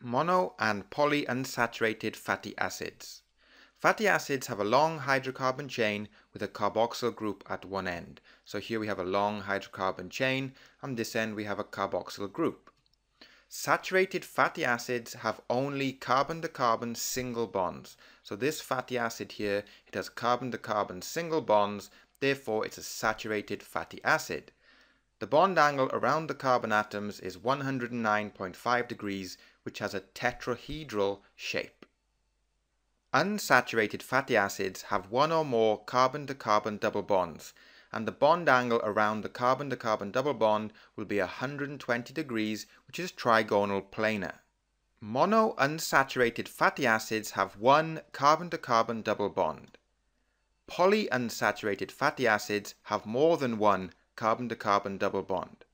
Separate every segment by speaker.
Speaker 1: Mono and polyunsaturated fatty acids. Fatty acids have a long hydrocarbon chain with a carboxyl group at one end. So here we have a long hydrocarbon chain and this end we have a carboxyl group. Saturated fatty acids have only carbon-to-carbon single bonds. So this fatty acid here, it has carbon-to-carbon single bonds, therefore it's a saturated fatty acid. The bond angle around the carbon atoms is 109.5 degrees, which has a tetrahedral shape. Unsaturated fatty acids have one or more carbon-to-carbon double bonds, and the bond angle around the carbon-to-carbon double bond will be 120 degrees, which is trigonal planar. Monounsaturated fatty acids have one carbon-to-carbon double bond. Polyunsaturated fatty acids have more than one carbon-to-carbon double bond.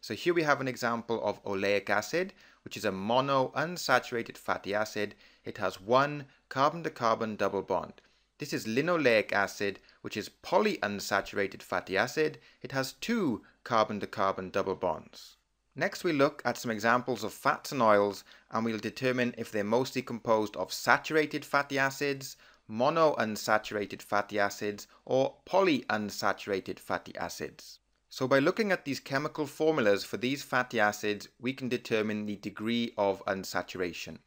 Speaker 1: So here we have an example of oleic acid, which is a monounsaturated fatty acid. It has one carbon-to-carbon double bond. This is linoleic acid, which is polyunsaturated fatty acid. It has two carbon-to-carbon double bonds. Next we look at some examples of fats and oils and we'll determine if they're mostly composed of saturated fatty acids, monounsaturated fatty acids or polyunsaturated fatty acids. So by looking at these chemical formulas for these fatty acids, we can determine the degree of unsaturation.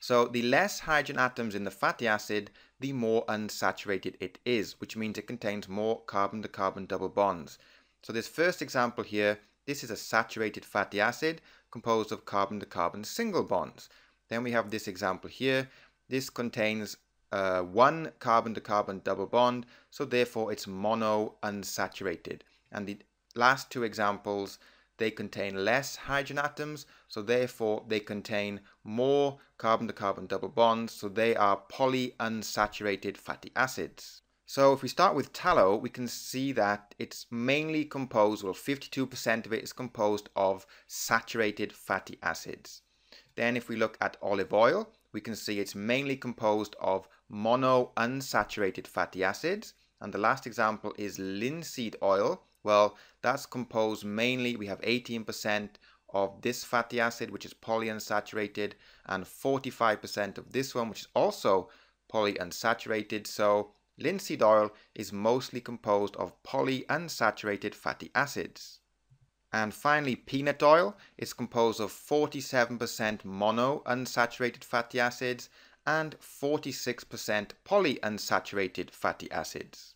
Speaker 1: So the less hydrogen atoms in the fatty acid, the more unsaturated it is, which means it contains more carbon-to-carbon double bonds. So this first example here, this is a saturated fatty acid composed of carbon-to-carbon single bonds. Then we have this example here. This contains uh, one carbon-to-carbon double bond, so therefore it's monounsaturated. And the last two examples, they contain less hydrogen atoms, so therefore they contain more carbon-to-carbon double bonds, so they are polyunsaturated fatty acids. So if we start with tallow, we can see that it's mainly composed, well 52% of it is composed of saturated fatty acids. Then if we look at olive oil, we can see it's mainly composed of monounsaturated fatty acids. And the last example is linseed oil, well, that's composed mainly, we have 18% of this fatty acid, which is polyunsaturated, and 45% of this one, which is also polyunsaturated. So linseed oil is mostly composed of polyunsaturated fatty acids. And finally, peanut oil is composed of 47% monounsaturated fatty acids and 46% polyunsaturated fatty acids.